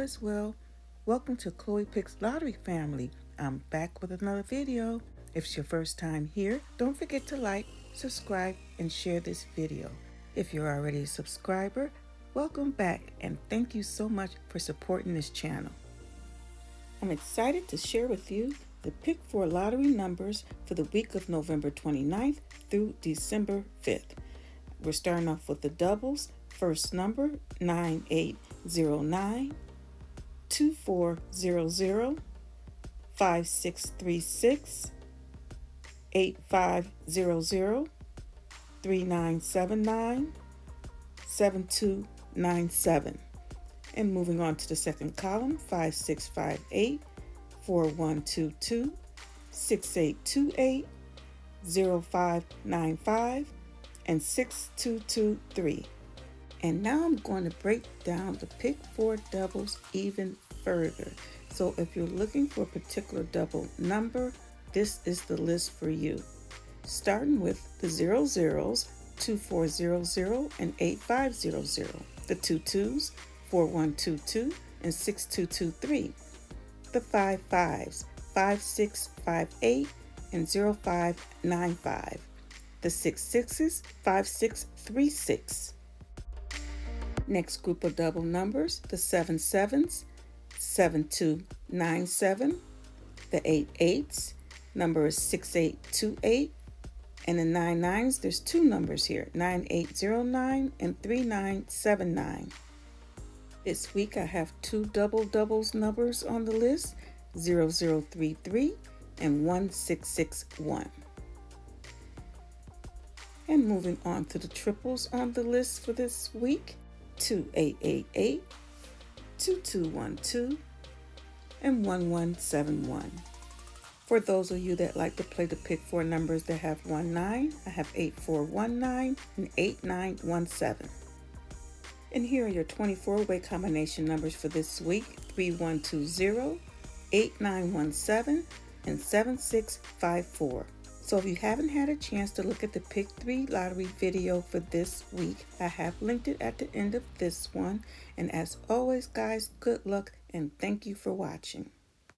is well. Welcome to Chloe Picks Lottery family. I'm back with another video. If it's your first time here, don't forget to like, subscribe, and share this video. If you're already a subscriber, welcome back and thank you so much for supporting this channel. I'm excited to share with you the Pick 4 lottery numbers for the week of November 29th through December 5th. We're starting off with the doubles. First number 9809 2400 5636 8500 3979 7297. And moving on to the second column 5658 4122 6828 0595 and 6223. And now I'm going to break down the pick four doubles even further. So if you're looking for a particular double number, this is the list for you. Starting with the zero zeros, 2400 and 8500, the two twos, 4122 and 6223, the five fives, 5658 and 0595, the six sixes, 5636. Next group of double numbers, the seven sevens, 7297, the eight eights, number is 6828, and the nine nines, there's two numbers here, 9809 and 3979. This week I have two double doubles numbers on the list, 0033 and 1661. And moving on to the triples on the list for this week, 2888, 2212, and 1171. For those of you that like to play the pick four numbers that have 1 9, I have 8419 and 8917. And here are your 24 way combination numbers for this week 3120, 8917, and 7654. So if you haven't had a chance to look at the Pick 3 lottery video for this week, I have linked it at the end of this one. And as always, guys, good luck and thank you for watching.